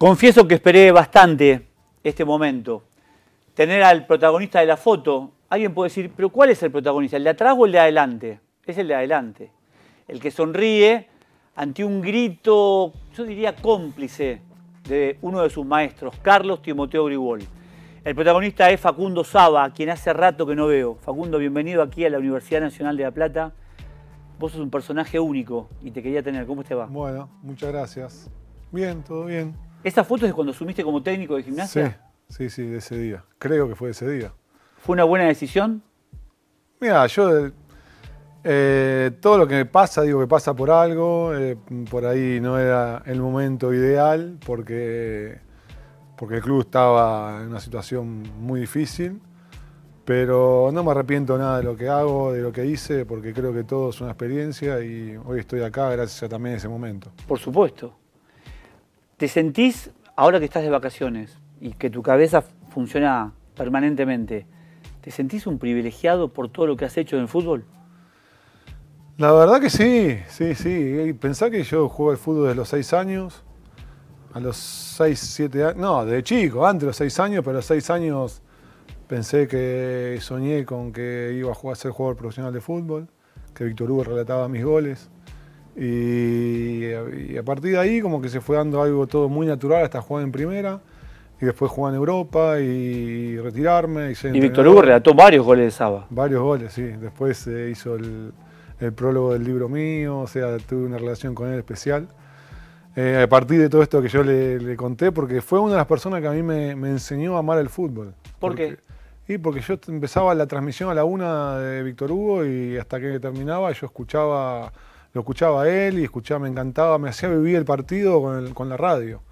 Confieso que esperé bastante este momento. Tener al protagonista de la foto. Alguien puede decir, pero ¿cuál es el protagonista? ¿El de atrás o el de adelante? Es el de adelante. El que sonríe ante un grito, yo diría cómplice, de uno de sus maestros, Carlos Timoteo Grigol. El protagonista es Facundo Saba, quien hace rato que no veo. Facundo, bienvenido aquí a la Universidad Nacional de La Plata. Vos sos un personaje único y te quería tener. ¿Cómo te va? Bueno, muchas gracias. Bien, todo bien. ¿Esa foto es de cuando asumiste como técnico de gimnasia? Sí, sí, sí, de ese día. Creo que fue de ese día. ¿Fue una buena decisión? Mira, yo eh, todo lo que me pasa, digo que pasa por algo. Eh, por ahí no era el momento ideal porque, porque el club estaba en una situación muy difícil. Pero no me arrepiento nada de lo que hago, de lo que hice, porque creo que todo es una experiencia y hoy estoy acá gracias a también ese momento. Por supuesto. ¿Te sentís, ahora que estás de vacaciones y que tu cabeza funciona permanentemente, ¿te sentís un privilegiado por todo lo que has hecho en el fútbol? La verdad que sí, sí, sí. Pensá que yo juego al fútbol desde los seis años, a los seis, siete años, no, de chico, antes de los seis años, pero a los seis años pensé que soñé con que iba a, jugar, a ser jugador profesional de fútbol, que Víctor Hugo relataba mis goles. Y, a partir de ahí como que se fue dando algo todo muy natural hasta jugar en primera y después jugar en Europa y retirarme. Y, y Víctor Hugo relató varios goles de Saba. Varios goles, sí. Después se hizo el, prólogo del libro mío, o sea, tuve una relación con él especial. Eh, a partir de todo esto que yo le, conté, porque fue una de las personas que a mí me, enseñó a amar el fútbol. ¿Por qué? Y porque yo empezaba la transmisión a la una de Víctor Hugo y hasta que terminaba yo escuchaba lo escuchaba él y escuchaba, me encantaba, me hacía vivir el partido con, la radio.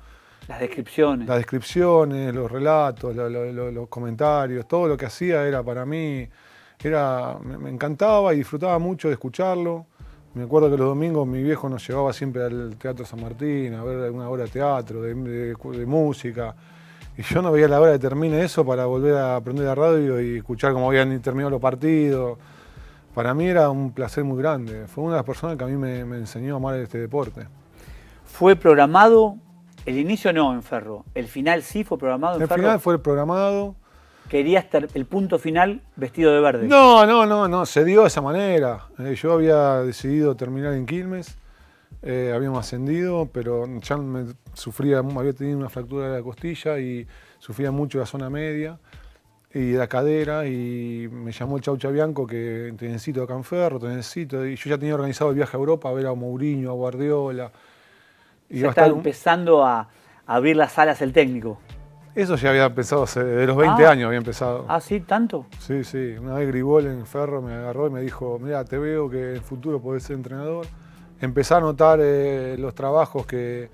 Las descripciones. Las descripciones, los relatos, los comentarios, todo lo que hacía era para mí, era, me, encantaba y disfrutaba mucho de escucharlo. Me acuerdo que los domingos mi viejo nos llevaba siempre al Teatro San Martín a ver alguna obra de teatro, de, de música. Y yo no veía la hora de termine eso para volver a aprender la radio y escuchar cómo habían terminado los partidos para mí era un placer muy grande. Fue una de las personas que a mí me, enseñó a amar este deporte. ¿Fue programado? El inicio no en Ferro. ¿El final sí fue programado en el Ferro? El final fue programado. ¿Querías el punto final vestido de verde? No, no, no, no. Se dio de esa manera. Eh, yo había decidido terminar en Quilmes. Eh, habíamos ascendido, pero ya me sufría, había tenido una fractura de la costilla y sufría mucho la zona media y de la cadera y me llamó el Chau Chabianco que te necesito acá en Ferro, te necesito. Y yo ya tenía organizado el viaje a Europa a ver a Mourinho, a Guardiola. Y ya estaba empezando a abrir las alas el técnico. Eso ya había empezado, de los 20 ah. años había empezado. ¿Ah, sí? ¿Tanto? Sí, sí. Una vez Gribol en Ferro me agarró y me dijo, mira, te veo que en el futuro podés ser entrenador. Empecé a notar eh, los trabajos que,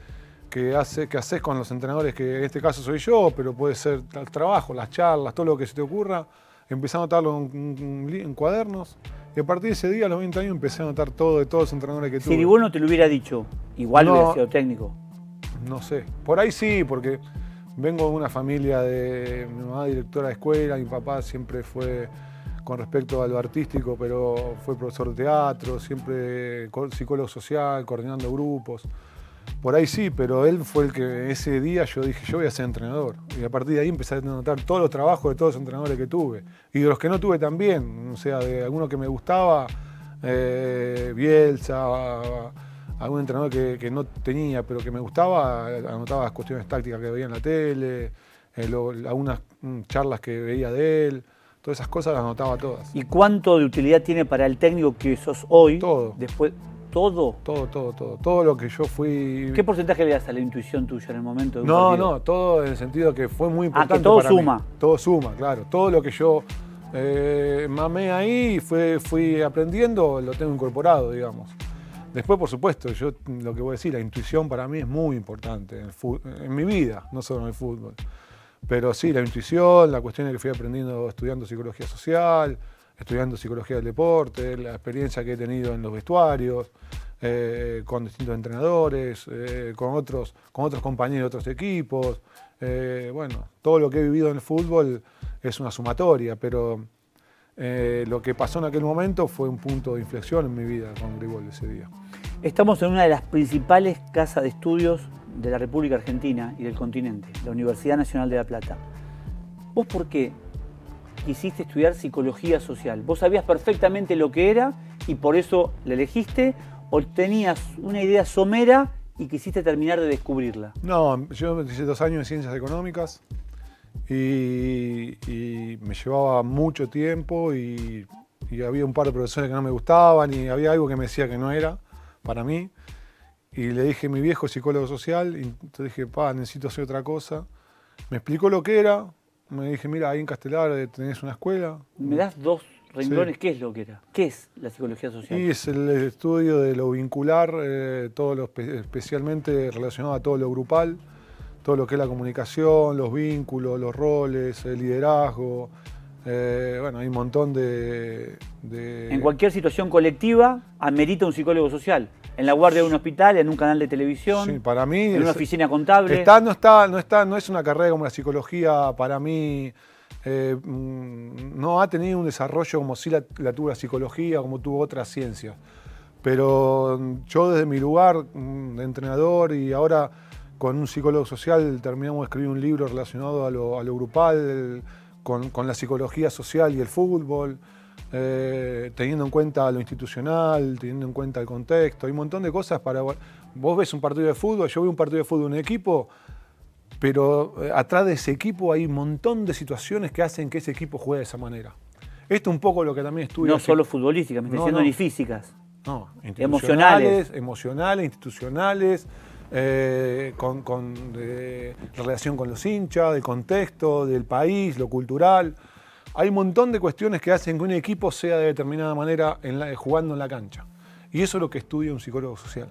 que, hace, que haces con los entrenadores, que en este caso soy yo, pero puede ser el trabajo, las charlas, todo lo que se te ocurra. Empecé a anotarlo en, cuadernos y a partir de ese día, a los 20 años, empecé a anotar todo de todos los entrenadores que tuve. Si vos no te lo hubiera dicho, igual hubiera sido técnico. No sé. Por ahí sí, porque vengo de una familia de mi mamá directora de escuela, mi papá siempre fue con respecto a lo artístico, pero fue profesor de teatro, siempre psicólogo social, coordinando grupos. Por ahí sí, pero él fue el que ese día yo dije, yo voy a ser entrenador. Y a partir de ahí empecé a notar todos los trabajos de todos los entrenadores que tuve. Y de los que no tuve también, o sea, de alguno que me gustaba, eh, Bielsa, algún entrenador que, no tenía, pero que me gustaba, anotaba las cuestiones tácticas que veía en la tele, eh, algunas mm, charlas que veía de él. Todas esas cosas las anotaba todas. ¿Y cuánto de utilidad tiene para el técnico que sos hoy? Todo. Después, ¿Todo? Todo, todo, todo. Todo lo que yo fui. ¿Qué porcentaje le das a la intuición tuya en el momento de No, no, todo en el sentido que fue muy importante. Ah, que todo suma. Todo suma, claro. Todo lo que yo eh, mamé ahí, fue, fui aprendiendo, lo tengo incorporado, digamos. Después, por supuesto, yo lo que voy a decir, la intuición para mí es muy importante en, en mi vida, no solo en el fútbol. Pero sí, la intuición, la cuestión que fui aprendiendo estudiando psicología social, estudiando psicología del deporte, la experiencia que he tenido en los vestuarios, eh, con distintos entrenadores, eh, con, otros, con otros compañeros de otros equipos. Eh, bueno, todo lo que he vivido en el fútbol es una sumatoria, pero lo que pasó en aquel momento fue un punto de inflexión en mi vida con Gribol ese día. Estamos en una de las principales casas de estudios de la República Argentina y del continente, la Universidad Nacional de La Plata. ¿Vos por qué quisiste estudiar psicología social? ¿Vos sabías perfectamente lo que era y por eso la elegiste? ¿O tenías una idea somera y quisiste terminar de descubrirla? No, yo hice dos años en ciencias económicas y, me llevaba mucho tiempo y, había un par de profesores que no me gustaban y había algo que me decía que no era para mí. Y le dije, mi viejo psicólogo social, y entonces dije, pa, necesito hacer otra cosa. Me explicó lo que era, me dije, mira, ahí en Castelar tenés una escuela. ¿Me das dos renglones? ¿Qué es lo que era? ¿Qué es la psicología social? Y es el estudio de lo vincular, eh, todo lo, especialmente relacionado a todo lo grupal, todo lo que es la comunicación, los vínculos, los roles, el liderazgo. Eh, bueno, hay un montón de, En cualquier situación colectiva amerita un psicólogo social. En la guardia de un hospital, en un canal de televisión, sí, para mí en una oficina contable. Está, no, está, no, está, no es una carrera como la psicología, para mí eh, mm, no ha tenido un desarrollo como si la, tuvo la psicología, como tuvo otras ciencias. Pero yo desde mi lugar mm, de entrenador y ahora con un psicólogo social terminamos de escribir un libro relacionado a lo, grupal, con, la psicología social y el fútbol, eh, teniendo en cuenta lo institucional, teniendo en cuenta el contexto. Hay un montón de cosas para... Vos ves un partido de fútbol, yo veo un partido de fútbol un equipo, pero eh, atrás de ese equipo hay un montón de situaciones que hacen que ese equipo juegue de esa manera. Esto es un poco lo que también estudio. No solo futbolísticas, me estoy diciendo ni físicas. No, emocionales. Emocionales, institucionales, eh, con, relación con los hinchas, del contexto, del país, lo cultural. Hay un montón de cuestiones que hacen que un equipo sea de determinada manera jugando en la cancha. Y eso es lo que estudia un psicólogo social.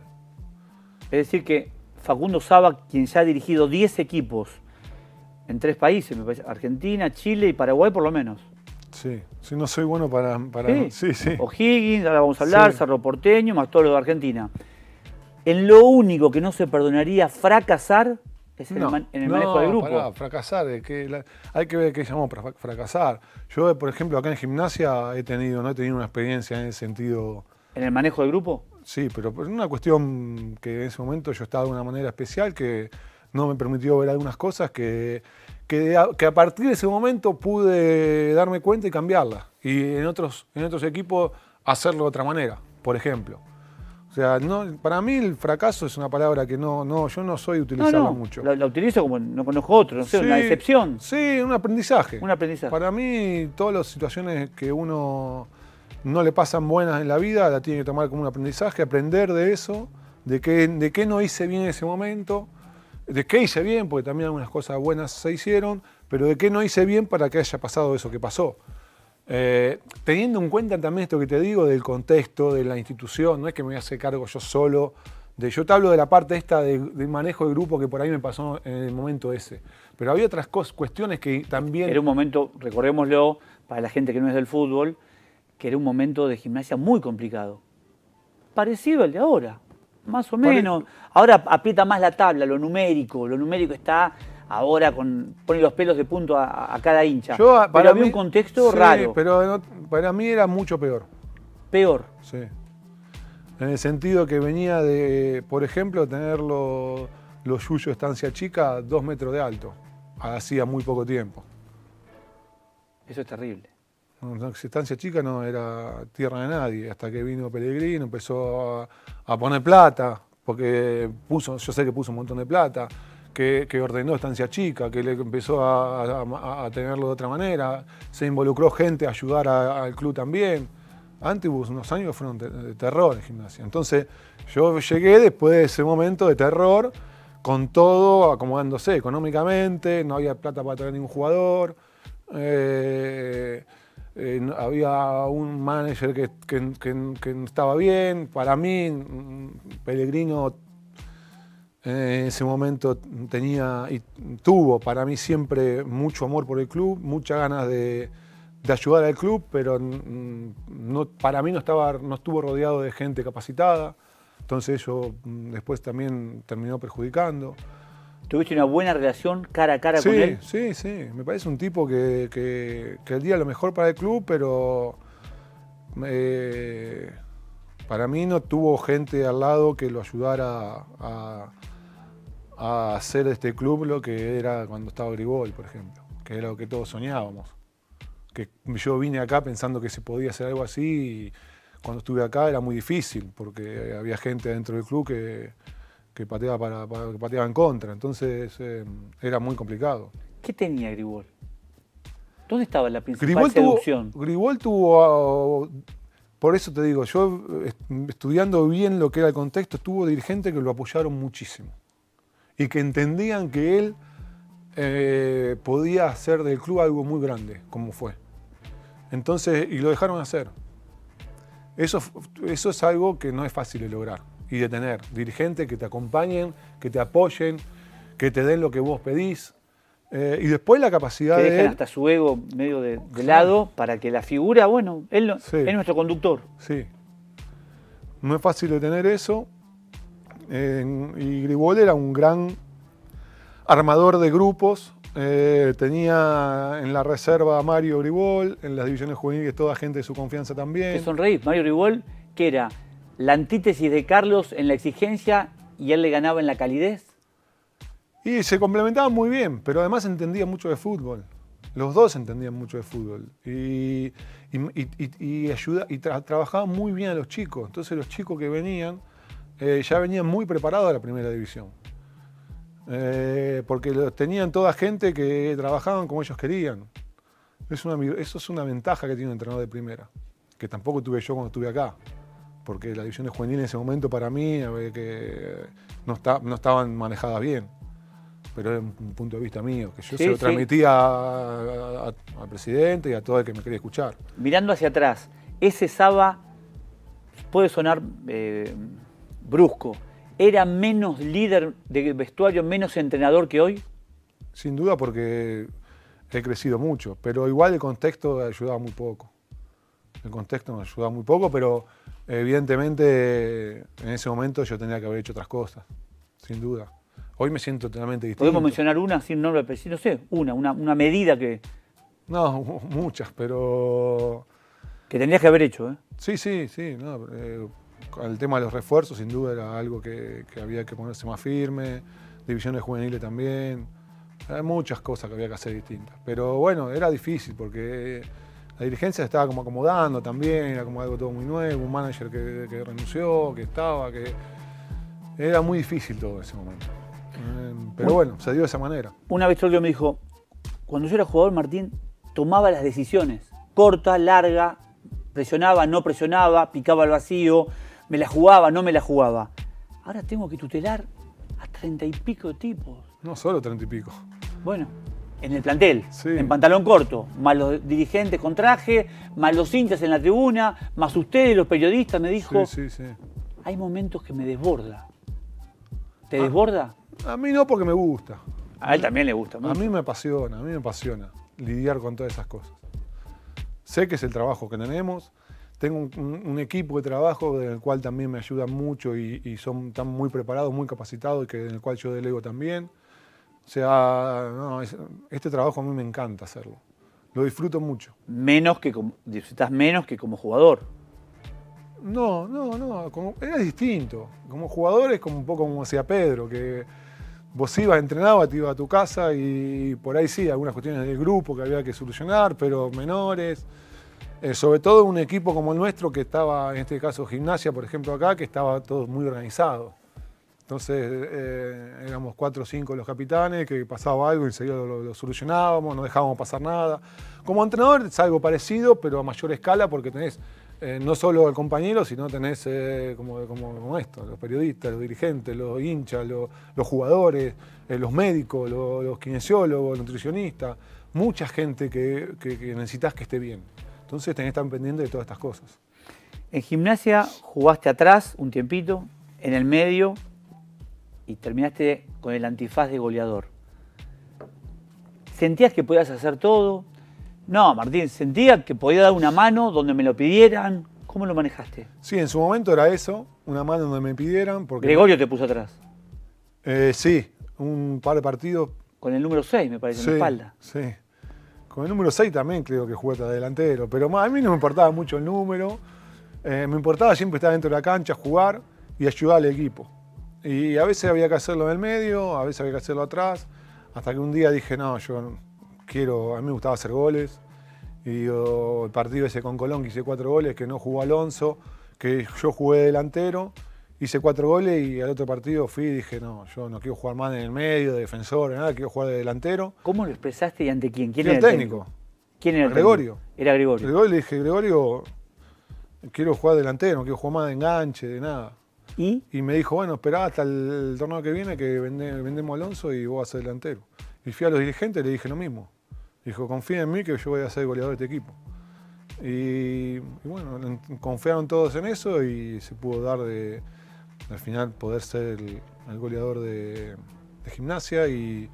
Es decir, que Facundo Saba, quien ya ha dirigido 10 equipos en tres países, Argentina, Chile y Paraguay por lo menos. Sí, sí, no soy bueno para... sí, sí. O'Higgins, ahora vamos a hablar, Cerro Porteño, más todo lo de Argentina. En lo único que no se perdonaría fracasar es en, el, manejo del grupo. fracasar, que hay que ver qué llamamos fracasar. Yo, por ejemplo, acá en gimnasia he tenido, no he tenido una experiencia en ese sentido. ¿En el manejo del grupo? Sí, pero es una cuestión que en ese momento yo estaba de una manera especial que no me permitió ver algunas cosas que, que, a, partir de ese momento pude darme cuenta y cambiarlas. Y en otros, en otros equipos hacerlo de otra manera, por ejemplo. O sea, no, para mí el fracaso es una palabra que no, no yo no soy utilizarla mucho. La, utilizo como no conozco otro, no sé, una excepción. Sí, un aprendizaje. Un aprendizaje. Para mí, todas las situaciones que uno no le pasan buenas en la vida, la tiene que tomar como un aprendizaje, aprender de eso, de qué, de qué no hice bien en ese momento, de qué hice bien, porque también algunas cosas buenas se hicieron, pero de qué no hice bien para que haya pasado eso que pasó. Eh, teniendo en cuenta también esto que te digo del contexto, de la institución, no es que me voy a hacer cargo yo solo, de, yo te hablo de la parte esta del manejo de grupo que por ahí me pasó en el momento ese. Pero había otras cosas, cuestiones que también... Era un momento, recordémoslo, para la gente que no es del fútbol, que era un momento de gimnasia muy complicado. Parecido al de ahora, más o menos. Ahora aprieta más la tabla, lo numérico, lo numérico está ahora con pone los pelos de punto a, cada hincha. Yo, pero había un contexto sí, raro. Pero para mí era mucho peor. Peor. Sí. En el sentido que venía de, por ejemplo, tener los, los Yuyo Estancia Chica dos metros de alto, hacía muy poco tiempo. Eso es terrible. Estancia Chica no era tierra de nadie, hasta que vino Pellegrino, empezó a, a poner plata, porque puso, yo sé que puso un montón de plata que, ordenó Estancia Chica, que le empezó a, tenerlo de otra manera, se involucró gente a ayudar al club también. Antes unos años fueron de, terror en gimnasia. Entonces yo llegué después de ese momento de terror, con todo acomodándose económicamente, no había plata para traer ningún jugador. Eh, eh, había un manager que, que, estaba bien. Para mí, Pellegrino en ese momento tenía y tuvo para mí siempre mucho amor por el club, muchas ganas de, ayudar al club, pero no, para mí no, estaba, no estuvo rodeado de gente capacitada, entonces eso mm, después también terminó perjudicando. ¿Tuviste una buena relación cara a cara con él? Sí, sí, me parece un tipo que, que, que día lo mejor para el club, pero eh, para mí no tuvo gente al lado que lo ayudara a a hacer de este club lo que era cuando estaba Grigol, por ejemplo, que era lo que todos soñábamos. Que yo vine acá pensando que se podía hacer algo así y cuando estuve acá era muy difícil porque había gente dentro del club que, que pateaba, para, que pateaba en contra, entonces eh, era muy complicado. ¿Qué tenía Grigol? ¿Dónde estaba la principal seducción? Tuvo, Grigol tuvo, por eso te digo, yo estudiando bien lo que era el contexto, tuvo dirigentes que lo apoyaron muchísimo y que entendían que él eh, podía hacer del club algo muy grande, como fue. Entonces, y lo dejaron hacer. Eso, eso es algo que no es fácil de lograr y de tener. Dirigentes que te acompañen, que te apoyen, que te den lo que vos pedís. Eh, y después la capacidad que de. Dejen hasta su ego medio de, lado para que la figura, bueno, él es nuestro conductor. Sí. No es fácil de tener eso. Y Gribol era un gran armador de grupos. Eh, tenía en la reserva a Mario Gribol, en las divisiones juveniles toda gente de su confianza también. Que sonreí, Mario Gribol, que era la antítesis de Carlos en la exigencia y él le ganaba en la calidez. Y se complementaban muy bien, pero además entendía mucho de fútbol. Los dos entendían mucho de fútbol. Y, y, ayuda, y trabajaban muy bien a los chicos. Entonces los chicos que venían eh, ya venían muy preparados a la primera división. Eh, porque tenían toda gente que trabajaban como ellos querían. Es una, eso es una ventaja que tiene un entrenador de primera, que tampoco tuve yo cuando estuve acá. Porque las divisiones juveniles en ese momento para mí que no, no estaban manejadas bien pero es un punto de vista mío, que yo se lo transmitía al presidente y a todo el que me quería escuchar. Mirando hacia atrás, ese Saba puede sonar eh, brusco, ¿Era menos líder de vestuario, menos entrenador que hoy? Sin duda porque he crecido mucho, pero igual el contexto ayudaba muy poco. El contexto me ayudaba muy poco, pero evidentemente en ese momento yo tenía que haber hecho otras cosas, sin duda. Hoy me siento totalmente distinto. ¿Podemos mencionar una sin nombre No sé, una, una, medida que... No, muchas, pero... Que tendrías que haber hecho, ¿eh? Sí, sí, sí. No, eh, el tema de los refuerzos sin duda era algo que, había que ponerse más firme, divisiones juveniles también, hay muchas cosas que había que hacer distintas. Pero bueno, era difícil porque la dirigencia estaba como acomodando también, era como algo todo muy nuevo, un manager que, renunció, que estaba, que era muy difícil todo ese momento. Eh, pero bueno, se dio de esa manera. Una vez Trollio me dijo, cuando yo era jugador, Martín tomaba las decisiones, corta, larga, presionaba, no presionaba, picaba al vacío, me la jugaba, no me la jugaba. Ahora tengo que tutelar a treinta y pico tipos. No solo treinta y pico. Bueno, en el plantel, en pantalón corto, más los dirigentes con traje, más los hinchas en la tribuna, más ustedes, los periodistas, me dijo. Sí, sí, sí. Hay momentos que me desborda. ¿Te ah, desborda? A mí no, porque me gusta. A él también le gusta. A mí me apasiona, a mí me apasiona lidiar con todas esas cosas. Sé que es el trabajo que tenemos, tengo un, equipo de trabajo en el cual también me ayudan mucho y, son están muy preparados, muy capacitados y que, en el cual yo delego también. O sea, este trabajo a mí me encanta hacerlo. Lo disfruto mucho. Menos que como, disfrutas menos que como jugador. No, no, no. Como, era distinto. Como jugador es como un poco como decía Pedro, que vos ibas, entrenabas, te ibas a tu casa y por ahí sí, algunas cuestiones del grupo que había que solucionar, pero menores. Eh, sobre todo un equipo como el nuestro, que estaba, en este caso gimnasia, por ejemplo, acá, que estaba todo muy organizado. Entonces eh, éramos cuatro o cinco los capitanes, que pasaba algo y enseguida lo, solucionábamos, no dejábamos pasar nada. Como entrenador es algo parecido, pero a mayor escala, porque tenés eh, no solo el compañero, sino tenés como, como, esto, los periodistas, los dirigentes, los hinchas, los, jugadores, los médicos, los, kinesiólogos, nutricionistas, mucha gente que necesitas que esté bien. Entonces tenés que estar pendiente de todas estas cosas. En gimnasia jugaste atrás un tiempito, en el medio y terminaste con el antifaz de goleador. ¿Sentías que podías hacer todo? No, Martín, sentía que podía dar una mano donde me lo pidieran. ¿Cómo lo manejaste? Sí, en su momento era eso, una mano donde me pidieran. Porque... Gregorio te puso atrás. Eh, sí, un par de partidos. Con el número 6, me parece, en la espalda. Sí. Con el número 6 también creo que jugué hasta delantero, pero a mí no me importaba mucho el número. Eh, me importaba siempre estar dentro de la cancha, jugar y ayudar al equipo. Y a veces había que hacerlo en el medio, a veces había que hacerlo atrás, hasta que un día dije, no, yo quiero, a mí me gustaba hacer goles. Y el partido ese con Colón, que hice cuatro goles, que no jugó Alonso, que yo jugué delantero, hice cuatro goles y al otro partido fui y dije, no, yo no quiero jugar más en el medio, de defensor, nada, quiero jugar de delantero. ¿Cómo lo expresaste y ante quién? ¿Quién era el técnico? ¿Quién era el Gregorio. Técnico? Era Gregorio. Gregorio le dije, Gregorio, quiero jugar delantero, no quiero jugar más de enganche, de nada. ¿Y? Y me dijo, bueno, esperá hasta el, torneo que viene que vendemos a Alonso y vos vas a ser delantero. Y fui a los dirigentes y le dije lo mismo. Dijo, confía en mí que yo voy a ser goleador de este equipo. Y, bueno, confiaron todos en eso y se pudo dar de, al final, poder ser el, goleador de, gimnasia y,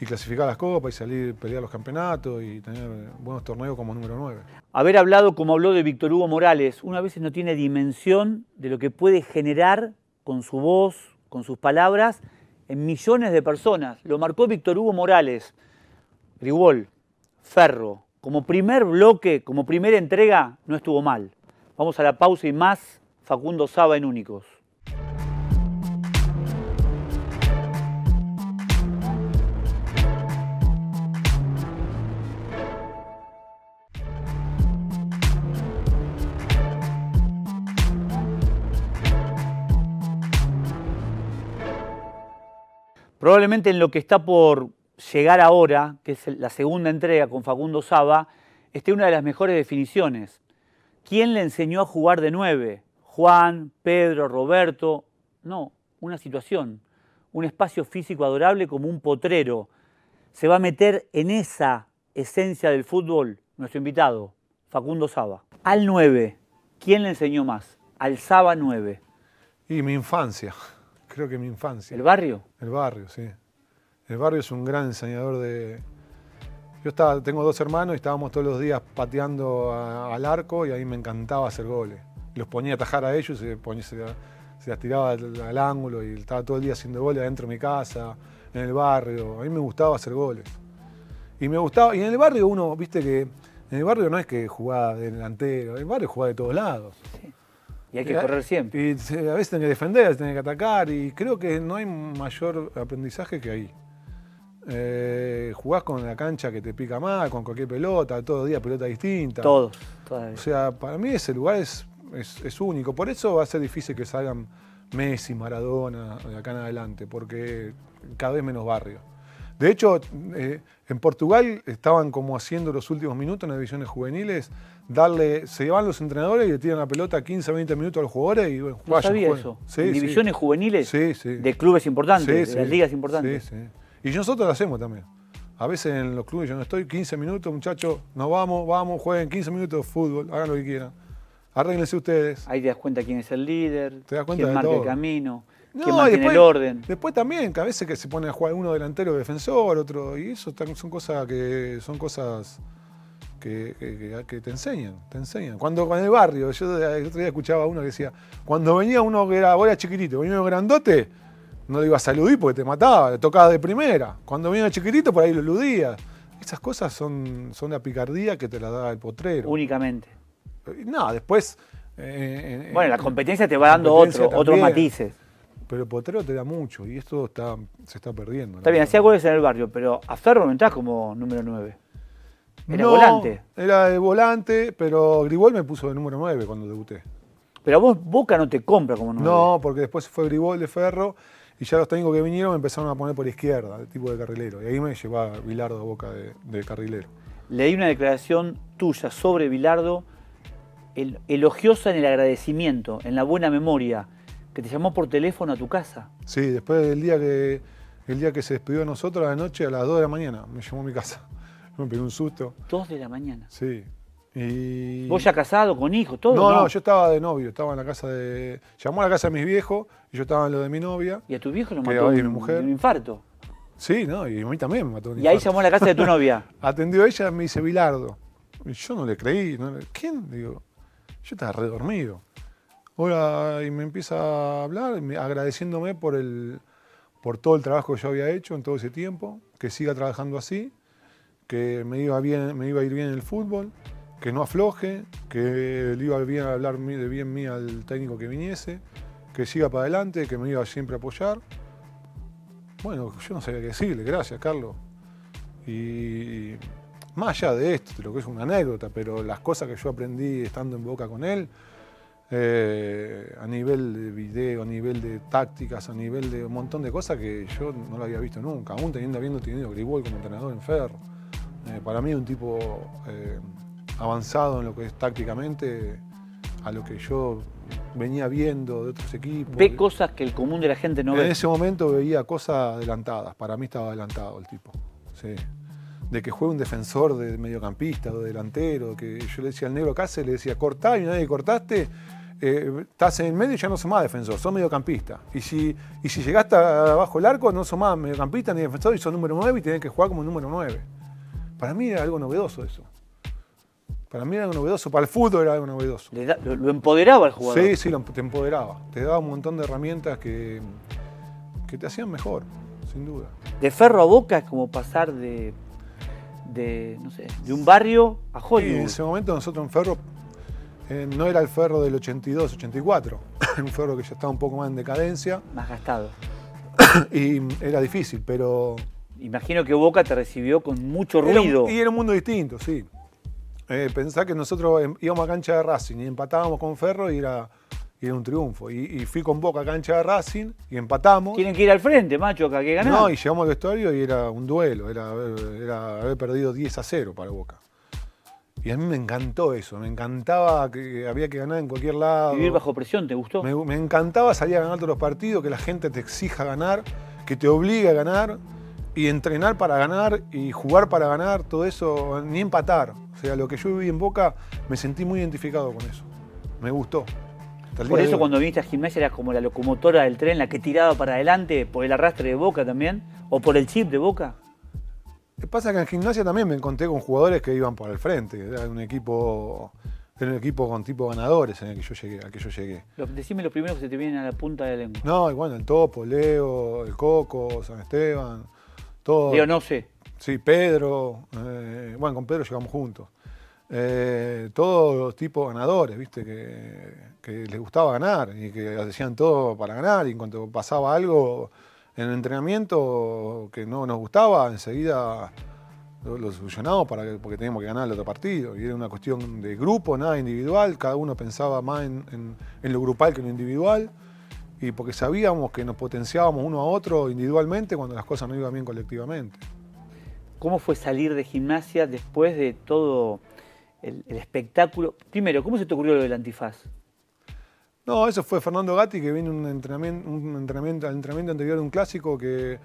y, clasificar las copas y salir, pelear los campeonatos y tener buenos torneos como número 9. Haber hablado como habló de Víctor Hugo Morales, una vez no tiene dimensión de lo que puede generar con su voz, con sus palabras, en millones de personas. Lo marcó Víctor Hugo Morales. Grigol, Ferro, como primer bloque, como primera entrega, no estuvo mal. Vamos a la pausa y más Facundo Saba en Únicos. Probablemente en lo que está por llegar ahora, que es la segunda entrega con Facundo Saba, esté una de las mejores definiciones. ¿Quién le enseñó a jugar de nueve? Juan, Pedro, Roberto. No, una situación, un espacio físico adorable como un potrero. Se va a meter en esa esencia del fútbol nuestro invitado, Facundo Saba. Al 9, ¿quién le enseñó más? Al Saba 9. Y mi infancia, creo que mi infancia. ¿El barrio? El barrio, sí. El barrio es un gran enseñador de... Yo estaba, tengo dos hermanos y estábamos todos los días pateando al arco y ahí me encantaba hacer goles. Los ponía a atajar a ellos y se, ponía, se, las tiraba al, ángulo y estaba todo el día haciendo goles adentro de mi casa, en el barrio. A mí me gustaba hacer goles. Y me gustaba, y en el barrio uno, viste que en el barrio no es que jugaba de delantero, en el barrio jugaba de todos lados. Y hay que correr siempre. Y a veces tenés que defender, tenés que atacar, y creo que no hay mayor aprendizaje que ahí. Eh, jugás con la cancha que te pica mal, con cualquier pelota, todo el día pelota distinta. Todo, O sea, para mí ese lugar es, es, único. Por eso va a ser difícil que salgan Messi, Maradona, de acá en adelante, porque cada vez menos barrio. De hecho, eh, en Portugal estaban como haciendo los últimos minutos en las divisiones juveniles, darle, se llevan los entrenadores y le tiran la pelota 15, 20 minutos a los jugadores y bueno, no sabía eso. en divisiones juveniles de clubes importantes, de las ligas importantes. Sí, sí. Y nosotros lo hacemos también. A veces en los clubes yo no estoy, 15 minutos, muchachos, nos vamos, vamos, jueguen 15 minutos de fútbol, hagan lo que quieran. Arréglense ustedes. Ahí te das cuenta quién es el líder, te das cuenta quién marca el camino, quién mantiene el orden. Después también, que a veces que se pone a jugar uno delantero defensor, otro, y eso son cosas que son cosas que, te enseñan, te enseñan. Cuando en el barrio, yo el otro día escuchaba a uno que decía, cuando venía uno que era, vos chiquitito, venía uno grandote, no le iba a saludar porque te mataba, le tocaba de primera. Cuando venía chiquitito, por ahí lo eludía. Esas cosas son, son la picardía que te la da el potrero. Únicamente. No, después. Eh, bueno, la competencia te va dando otro, otros matices. Pero el potrero te da mucho y esto está, se está perdiendo. Está bien, hacía goles en el barrio, pero a Ferro no entras como número 9. Era volante. Era de volante, pero Gribol me puso de número 9 cuando debuté. Pero a vos Boca no te compra como 9. No, porque después fue Gribol de Ferro y ya los técnicos que vinieron me empezaron a poner por izquierda, el tipo de carrilero. Y ahí me llevaba Bilardo a boca de, carrilero. Leí una declaración tuya sobre Bilardo, elogiosa en el agradecimiento, en la buena memoria, que te llamó por teléfono a tu casa. Sí, después del día que, el día que se despidió de nosotros, a la noche, a las 2 de la mañana, me llamó a mi casa. Me pegó un susto. 2 de la mañana. Sí. Y... ¿Vos ya casado, con hijos, todo? No, no, yo estaba de novio, estaba en la casa de. Llamó a la casa de mis viejos y yo estaba en lo de mi novia. ¿Y a tu viejo lo mató un, mi mujer. un infarto? Sí, no, y a mí también me mató un infarto. ¿Y ahí llamó a la casa de tu novia? Atendió ella, me dice Bilardo. Y yo no le creí. ¿Quién? Digo, yo estaba redormido. Hola, y me empieza a hablar, agradeciéndome por, el, por todo el trabajo que yo había hecho en todo ese tiempo, que siga trabajando así, que me iba, bien, me iba a ir bien en el fútbol que no afloje, que le iba bien a hablar de bien mí al técnico que viniese, que siga para adelante, que me iba siempre a apoyar. Bueno, yo no sabía qué decirle, gracias, Carlos. Y más allá de esto, lo que es una anécdota, pero las cosas que yo aprendí estando en boca con él, eh, a nivel de video, a nivel de tácticas, a nivel de un montón de cosas que yo no lo había visto nunca, aún teniendo, habiendo tenido Gribol como entrenador en Ferro. Eh, para mí un tipo eh, avanzado en lo que es tácticamente, a lo que yo venía viendo de otros equipos. Ve cosas que el común de la gente no ve. En ese momento veía cosas adelantadas, para mí estaba adelantado el tipo. Sí. De que juegue un defensor de mediocampista o de delantero, que yo le decía al negro Cáceres, le decía, cortá y nadie cortaste, eh, estás en el medio y ya no sos más defensor, sos mediocampista. Y si, y si llegaste abajo el arco, no sos más mediocampista ni defensor y sos número 9 y tenés que jugar como número 9. Para mí era algo novedoso eso. Para mí era algo novedoso, para el fútbol era algo novedoso. lo, empoderaba el jugador. Sí, sí, lo, te empoderaba. Te daba un montón de herramientas que, que te hacían mejor, sin duda. De ferro a boca es como pasar de, de, no sé, de un barrio a Hollywood. en ese momento nosotros en ferro eh, no era el ferro del 82, 84, un ferro que ya estaba un poco más en decadencia. Más gastado. y era difícil, pero... Imagino que Boca te recibió con mucho ruido. y era un mundo distinto, sí. Eh, pensá que nosotros em, íbamos a cancha de Racing y empatábamos con Ferro y era, un triunfo. Y, fui con Boca a cancha de Racing y empatamos. Tienen que ir al frente, macho, acá que ganar. No, y llegamos al vestuario y era un duelo, era, era haber perdido 10 a 0 para Boca. Y a mí me encantó eso, me encantaba que había que ganar en cualquier lado. Vivir bajo presión, ¿te gustó? Me, encantaba salir a ganar todos los partidos, que la gente te exija ganar, que te obligue a ganar y entrenar para ganar y jugar para ganar, todo eso, ni empatar. O sea, lo que yo viví en Boca, me sentí muy identificado con eso. Me gustó. Por eso cuando viniste a gimnasia eras como la locomotora del tren, la que tiraba para adelante por el arrastre de Boca también, o por el chip de Boca. Pasa que en gimnasia también me encontré con jugadores que iban por el frente. Era un equipo, era un equipo con tipo ganadores en el que yo llegué, al que yo llegué. decime los primeros que se te vienen a la punta de la lengua. No, y bueno, el Topo, Leo, el Coco, San Esteban, todo. No sé. Sí, Pedro. Eh, bueno, con Pedro llegamos juntos. Eh, todos los tipos ganadores, viste, que, que les gustaba ganar y que hacían todo para ganar. Y en cuanto pasaba algo en el entrenamiento que no nos gustaba, enseguida lo, solucionamos para porque teníamos que ganar el otro partido. Y era una cuestión de grupo, nada individual, cada uno pensaba más en, lo grupal que en lo individual. Y porque sabíamos que nos potenciábamos uno a otro individualmente cuando las cosas no iban bien colectivamente. ¿Cómo fue salir de gimnasia después de todo el, el espectáculo? Primero, ¿cómo se te ocurrió lo del antifaz? No, eso fue Fernando Gatti que vino un entrenamiento, un entrenamiento, al entrenamiento anterior de un clásico que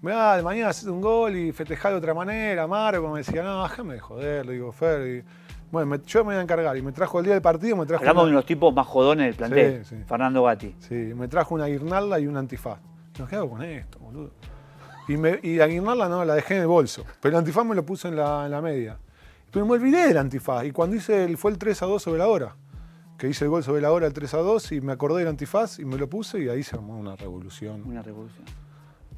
me de mañana haces un gol y festejar de otra manera, amargo, me decía, no, déjame de joder, le digo, Fer. Bueno, yo me voy a encargar y me trajo el día del partido, me trajo. Hablamos de unos tipos más jodones del plantel, Fernando Gatti. Sí, me trajo una guirnalda y un antifaz. ¿Qué hago con esto, boludo? Y, me, y la guirnalda no, la dejé en el bolso, pero el antifaz me lo puse en la, en la media. Pero me olvidé del antifaz y cuando hice el, fue el 3 a 2 sobre la hora que hice el gol sobre la hora, el 3 a 2, y me acordé del antifaz y me lo puse y ahí se armó una revolución. Una revolución.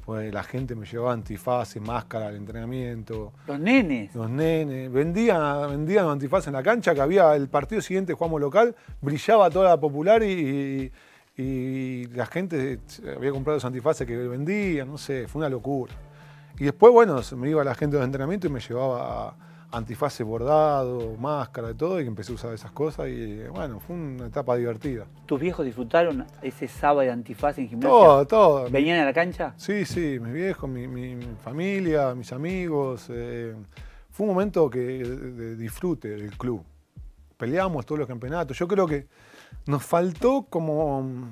Pues la gente me llevaba antifaz, máscara al entrenamiento. Los nenes. Los nenes. Vendían, vendían antifaz en la cancha, que había el partido siguiente, jugamos local, brillaba toda la popular y, la gente había comprado esos antifaces que vendían, no sé, fue una locura. Y después, bueno, me iba la gente de entrenamiento y me llevaba antifase bordado, máscara, y todo, y que empecé a usar esas cosas y bueno, fue una etapa divertida. ¿Tus viejos disfrutaron ese sábado de antifaz en gimnasia? Todo, todo. ¿Venían a la cancha? Sí, sí, mis viejos, mi, familia, mis amigos. Eh, fue un momento que, de disfrute del club. Peleamos todos los campeonatos. Yo creo que nos faltó como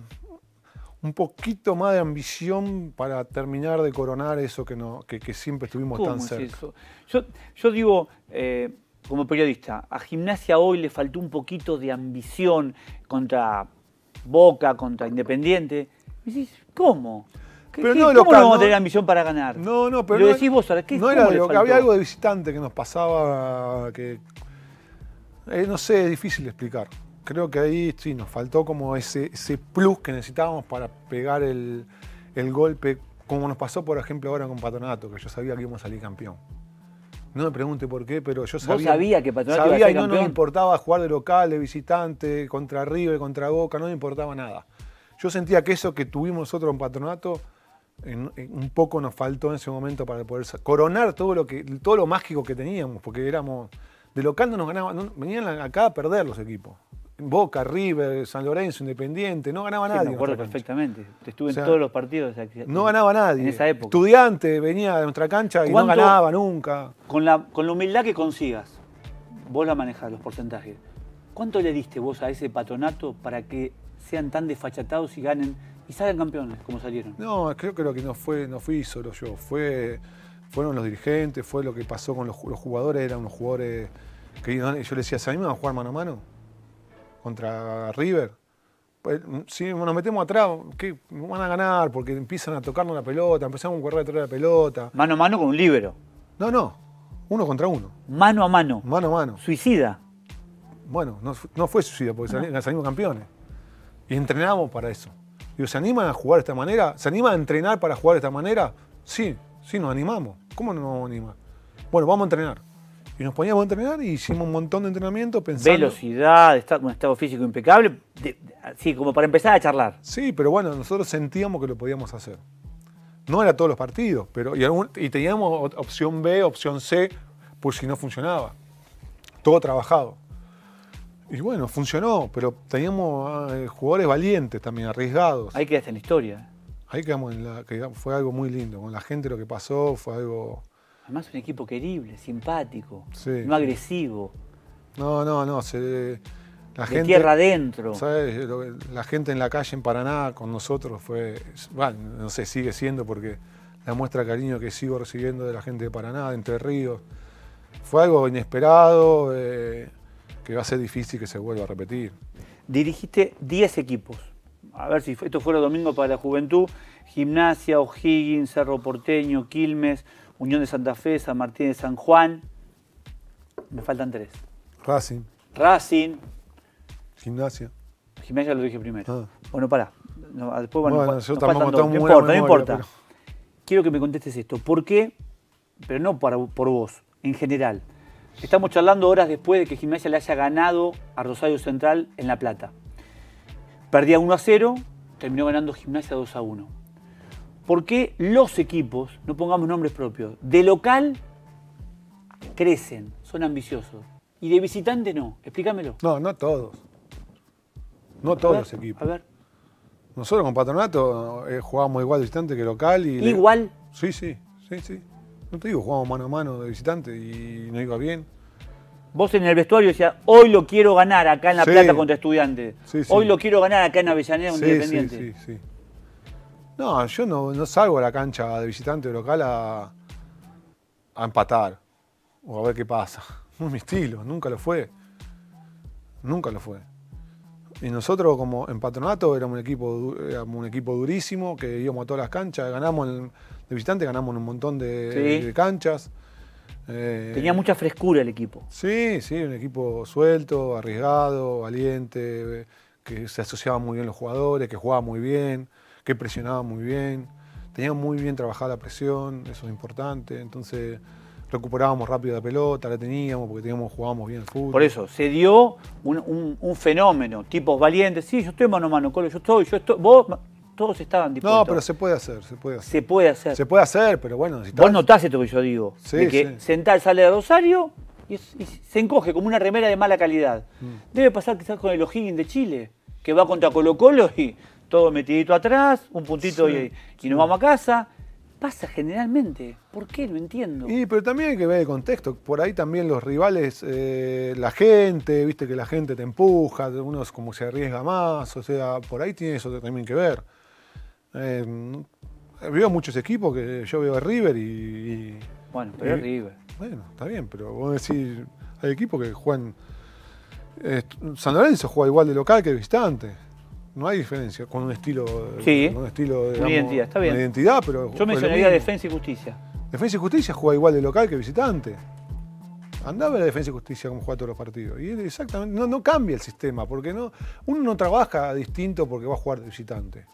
un poquito más de ambición para terminar de coronar eso que, no, que, siempre estuvimos tan cerca. Yo, yo digo, eh, como periodista, a Gimnasia hoy le faltó un poquito de ambición contra Boca, contra Independiente. Me decís, ¿cómo? Pero no ¿Cómo no vamos a tener ambición para ganar? No, no, pero. Lo decís vos ¿qué, no era había algo de visitante que nos pasaba que. Eh, no sé, es difícil de explicar creo que ahí sí nos faltó como ese, ese plus que necesitábamos para pegar el, golpe, como nos pasó, por ejemplo, ahora con Patronato, que yo sabía que íbamos a salir campeón. No me pregunte por qué, pero yo sabía. ¿Vos sabía que Patronato sabía iba a y no nos importaba jugar de local, de visitante, contra River, contra Boca, no me importaba nada. Yo sentía que eso que tuvimos nosotros en patronato, en- en un poco nos faltó en ese momento para poder coronar todo lo, que, todo lo mágico que teníamos, porque éramos, de local no nos ganaban, no- venían acá a perder los equipos. Boca, River, San Lorenzo, Independiente, no ganaba Sí, nadie. me acuerdo perfectamente. Estuve O sea, en todos los partidos. No ganaba nadie. En esa época. Estudiante venía de nuestra cancha y no ¿Cuánto- ganaba nunca. Con la, con la humildad que consigas, vos la manejás, los porcentajes. ¿Cuánto le diste vos a ese patronato para que sean tan desfachatados y ganen y salgan campeones como salieron? No, creo, creo que no fue, no fui solo yo, fue, fueron los dirigentes, fue lo que pasó con los jugadores, eran unos jugadores que yo yo les decía, ¿se animan a jugar mano a mano? Contra River. Pues, mm, si nos metemos atrás, ¿qué? van a ganar? Porque empiezan a tocarnos la pelota, empezamos a correr detrás de la pelota. Mano a mano con un líbero. No, no, uno contra uno, Mano a mano. mano a mano. Suicida. Bueno, no, no fue suicida porque sali- salimos campeones. Y entrenamos para eso. Digo, ¿se animan a jugar de esta manera? ¿Se animan a entrenar para jugar de esta manera? Sí, sí, nos animamos. ¿Cómo no nos vamos a animar? Bueno, vamos a entrenar. Y nos poníamos a entrenar y hicimos un montón de entrenamiento pensando. Velocidad, está un estado físico impecable. de- de- sí, como para empezar a charlar. Sí, pero bueno, nosotros sentíamos que lo podíamos hacer. No era todos los partidos, pero y, algún- y teníamos op- opción B, opción C, por si no funcionaba. Todo trabajado. Y bueno, funcionó, pero teníamos eh, jugadores valientes también, arriesgados. Ahí quedaste en la historia. Ahí quedamos en la, que fue algo muy lindo. Con la gente lo que pasó fue algo. Además, un equipo querible, simpático, Sí. no agresivo, No, no, no. Se, la de gente. tierra adentro. La gente en la calle en Paraná con nosotros fue. Bueno, no sé, sigue siendo porque la muestra de cariño que sigo recibiendo de la gente de Paraná, de Entre Ríos. Fue algo inesperado eh, que va a ser difícil que se vuelva a repetir. Dirigiste 10 equipos. A ver si esto fuera domingo para la juventud. Gimnasia, O'Higgins, Cerro Porteño, Quilmes, Unión de Santa Fe, San Martín de San Juan. Me faltan tres. Racing, Racing. gimnasia. Gimnasia lo dije primero. Ah. Bueno, pará. No, después bueno, Bueno, nos yo faltan tampoco dos. tengo No importa, no importa. pero- Quiero que me contestes esto. ¿Por qué? Pero no para, por vos, en general. Estamos charlando horas después de que Gimnasia le haya ganado a Rosario Central en La Plata. Perdía 1 a 0, terminó ganando Gimnasia 2 a 1. ¿Por qué los equipos, no pongamos nombres propios, de local crecen, son ambiciosos? Y de visitante no. Explícamelo. No, no todos. No todos ver, los equipos. A ver. Nosotros con Patronato eh, jugábamos igual de visitante que local. y le- Igual. Sí, sí, sí, sí. No te digo, jugábamos mano a mano de visitante y no iba bien. Vos en el vestuario decías, hoy lo quiero ganar acá en La Sí. Plata contra Estudiantes. Sí, sí. Hoy lo quiero ganar acá en Avellaneda contra Independiente. sí, sí, sí. No, yo no, no salgo a la cancha de visitante o local a, a empatar o a ver qué pasa. No es mi estilo, nunca lo fue. Nunca lo fue. Y nosotros como en patronato éramos un equipo, éramos un equipo durísimo, que íbamos a todas las canchas, ganamos en- de visitante, ganamos en un montón de, Sí. de canchas. Eh, Tenía mucha frescura el equipo. Sí, sí, un equipo suelto, arriesgado, valiente, que se asociaban muy bien los jugadores, que jugaba muy bien, que presionaba muy bien. Tenía muy bien trabajada la presión, eso es importante. Entonces recuperábamos rápido la pelota, la teníamos porque teníamos, jugábamos bien el fútbol. Por eso, se dio un, un- un fenómeno, tipos valientes. Sí, yo estoy mano a mano, Colo, yo estoy, yo estoy. Vos, todos estaban dispuestos. No, pero se puede hacer, se puede hacer. Se puede hacer. Se puede hacer, pero bueno, si Vos notás esto que yo digo. Sí, de que sí. Central sale de Rosario y, es- y se encoge como una remera de mala calidad. Mm. Debe pasar quizás con el O'Higgins de Chile, que va contra Colo Colo y todo metidito atrás, un puntito Sí, y, y nos vamos a casa. Pasa generalmente. ¿Por qué? No entiendo. Y, pero también hay que ver el contexto. Por ahí también los rivales, eh, la gente, viste que la gente te empuja, uno es como se arriesga más, o sea, por ahí tiene eso también que ver. Eh, veo muchos equipos que yo veo a River y, y- Bueno, pero es River. Bueno, está bien, pero vos decís, hay equipos que juegan. eh, San Lorenzo juega igual de local que de visitante. No hay diferencia, con un estilo. Sí, con un estilo, una identidad, está bien. Una identidad, pero. Yo mencionaría. Defensa y Justicia. Defensa y Justicia juega igual de local que visitante. Andá a ver a Defensa y Justicia cómo juega todos los partidos. Y exactamente, no, no cambia el sistema, porque no, uno no trabaja distinto porque va a jugar de visitante.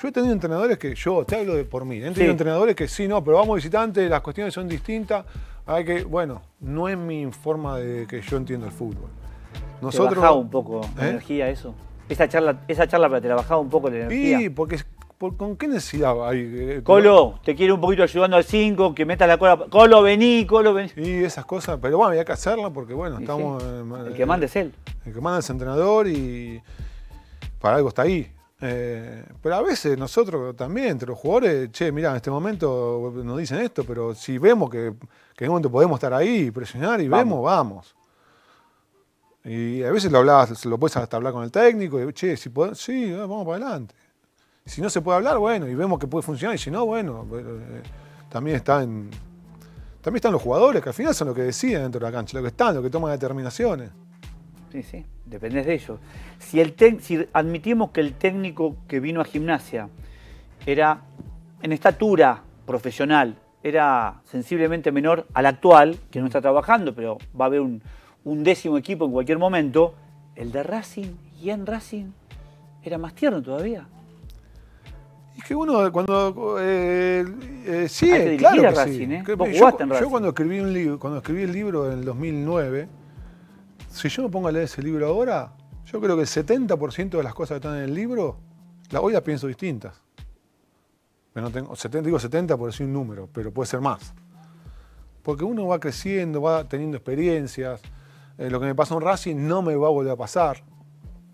Yo he tenido entrenadores que, yo te hablo de por mí, he tenido Sí. entrenadores que sí, no, pero vamos visitante, las cuestiones son distintas. Hay que, bueno, no es mi forma de que yo entiendo el fútbol. ¿Te Nosotros. bajaba un poco la ¿Eh? energía eso? Esa charla, esa charla para te la bajaba un poco la energía. Sí, porque ¿con qué necesidad hay? Eh, Colo, te quiero un poquito ayudando al 5, que metas la cola. Colo, vení, Colo, vení. Y esas cosas, pero bueno, había que hacerla porque bueno, estamos. El que manda es él. El que manda es el entrenador y para algo está ahí. Eh, pero a veces nosotros también, entre los jugadores, che, mira, en este momento nos dicen esto, pero si vemos que, que en un momento podemos estar ahí, presionar y vemos, vamos. Y a veces lo hablabas, lo puedes hasta hablar con el técnico, y che, si podemos, sí, vamos para adelante. Si no se puede hablar, bueno, y vemos que puede funcionar, y si no, bueno, eh, también está en. También están los jugadores, que al final son los que deciden dentro de la cancha, los que están, los que toman determinaciones. Sí, sí, depende de ellos. Si, el si admitimos que el técnico que vino a gimnasia era en estatura profesional, era sensiblemente menor al actual, que no está trabajando, pero va a haber un, décimo equipo en cualquier momento, el de Racing y en Racing era más tierno todavía. Y que uno cuando eh, eh sí, claro que Racing, ¿eh? yo, yo, cuando escribí un libro, cuando escribí el libro en el 2009, si yo me pongo a leer ese libro ahora, yo creo que el 70% de las cosas que están en el libro, hoy las pienso distintas. Pero no tengo, 70, digo 70 por decir un número, pero puede ser más. Porque uno va creciendo, va teniendo experiencias. Eh, lo que me pasó en Racing no me va a volver a pasar,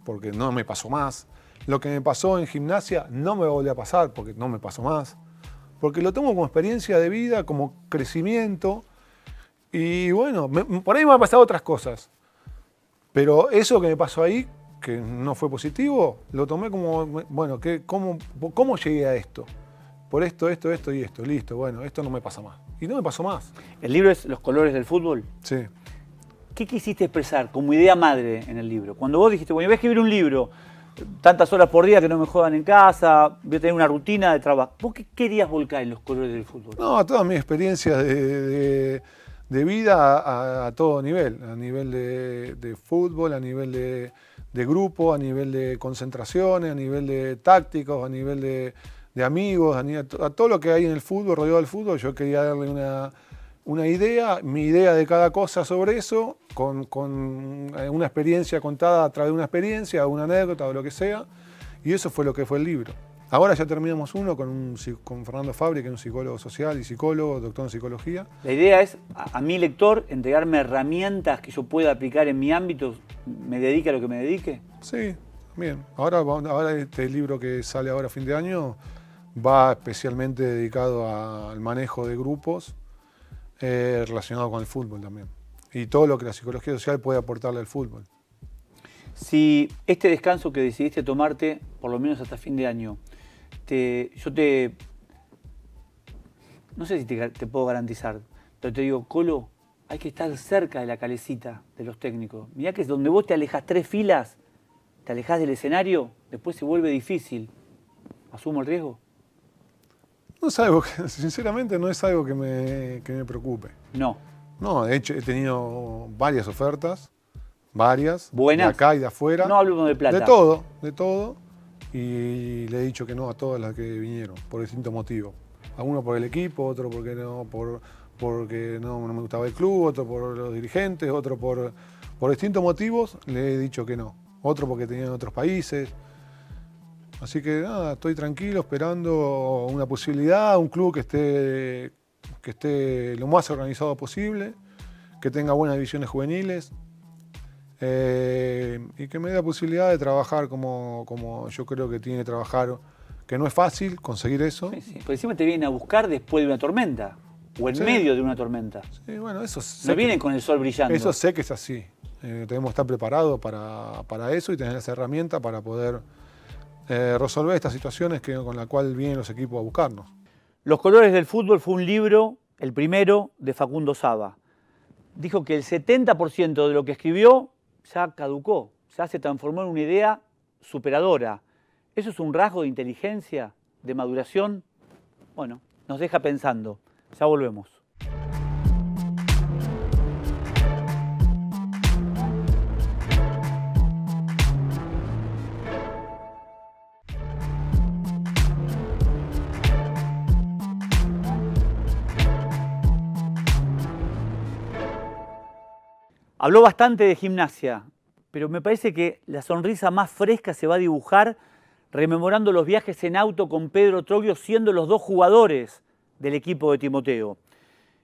porque no me pasó más. Lo que me pasó en gimnasia no me va a volver a pasar, porque no me pasó más. Porque lo tomo como experiencia de vida, como crecimiento. Y bueno, por ahí me han pasado otras cosas. Pero eso que me pasó ahí, que no fue positivo, lo tomé como, bueno, ¿qué, cómo, ¿cómo llegué a esto? Por esto, esto, esto y esto. Listo, bueno, esto no me pasa más. Y no me pasó más. ¿El libro es Los colores del fútbol? Sí. ¿Qué quisiste expresar como idea madre en el libro? Cuando vos dijiste, bueno, voy a escribir un libro, tantas horas por día que no me jodan en casa, voy a tener una rutina de trabajo. ¿Vos qué querías volcar en los colores del fútbol? No, todas mis experiencias de de vida a, todo nivel, a nivel de, fútbol, a nivel de, grupo, a nivel de concentraciones, a nivel de tácticos, a nivel de, amigos, a, todo lo que hay en el fútbol, rodeado del fútbol. Yo quería darle una, idea, mi idea de cada cosa sobre eso, con, con, una experiencia contada a través de una experiencia, una anécdota o lo que sea, y eso fue lo que fue el libro. Ahora ya terminamos uno con, con Fernando Fabri, que es un psicólogo social y psicólogo, doctor en psicología. La idea es, a, mi lector, entregarme herramientas que yo pueda aplicar en mi ámbito, me dedique a lo que me dedique. Sí, bien. Ahora, ahora este libro que sale ahora a fin de año va especialmente dedicado al manejo de grupos eh, relacionado con el fútbol también. Y todo lo que la psicología social puede aportarle al fútbol. Si este descanso que decidiste tomarte, por lo menos hasta fin de año, yo te, no sé si te, puedo garantizar, pero te digo, Colo, hay que estar cerca de la calecita de los técnicos. Mirá que es donde vos te alejas tres filas, te alejas del escenario, después se vuelve difícil. ¿Asumo el riesgo? No es algo que, sinceramente, no es algo que me, que me preocupe. No. No, de hecho he tenido varias ofertas, varias. Buenas. De acá y de afuera. No hablo de plata. De todo, de todo y le he dicho que no a todas las que vinieron, por distintos motivos. A uno por el equipo, otro porque no, por, porque no, me gustaba el club, otro por los dirigentes, otro por, por distintos motivos, le he dicho que no. Otro porque tenía en otros países. Así que nada, estoy tranquilo esperando una posibilidad, un club que esté, que esté lo más organizado posible, que tenga buenas divisiones juveniles, eh, y que me dé la posibilidad de trabajar como, como yo creo que tiene que trabajar, que no es fácil conseguir eso. Sí, sí. Por encima te vienen a buscar después de una tormenta, o en medio de una tormenta. Sí, bueno, eso No vienen con el sol brillando. Eso sé que es así. Eh, debemos estar preparados para, para, eso y tener esa herramienta para poder eh, resolver estas situaciones con las cuales vienen los equipos a buscarnos. Los colores del fútbol fue un libro, el primero, de Facundo Saba. Dijo que el 70% de lo que escribió ya caducó, ya se transformó en una idea superadora. ¿Eso es un rasgo de inteligencia, de maduración? Bueno, nos deja pensando. Ya volvemos. Habló bastante de gimnasia pero me parece que la sonrisa más fresca se va a dibujar rememorando los viajes en auto con Pedro Troglio, siendo los dos jugadores del equipo de Timoteo.